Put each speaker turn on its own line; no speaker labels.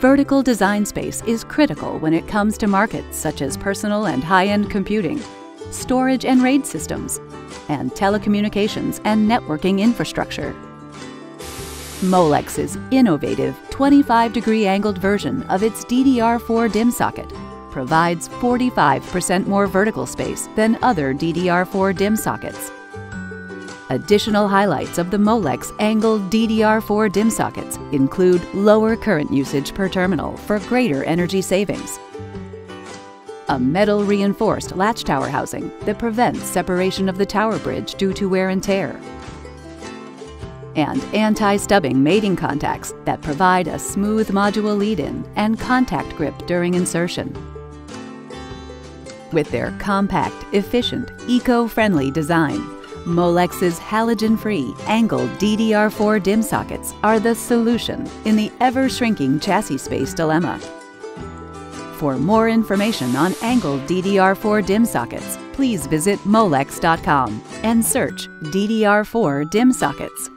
Vertical design space is critical when it comes to markets such as personal and high-end computing, storage and RAID systems, and telecommunications and networking infrastructure. Molex's innovative 25 degree angled version of its DDR4 DIMM socket provides 45% more vertical space than other DDR4 DIMM sockets. Additional highlights of the Molex angled DDR4 DIMM sockets include lower current usage per terminal for greater energy savings, a metal reinforced latch tower housing that prevents separation of the tower bridge due to wear and tear, and anti-stubbing mating contacts that provide a smooth module lead-in and contact grip during insertion. With their compact, efficient, eco-friendly design, Molex's halogen-free angled DDR4 DIMM sockets are the solution in the ever-shrinking chassis space dilemma. For more information on angled DDR4 DIMM sockets, please visit molex.com and search DDR4 DIMM sockets.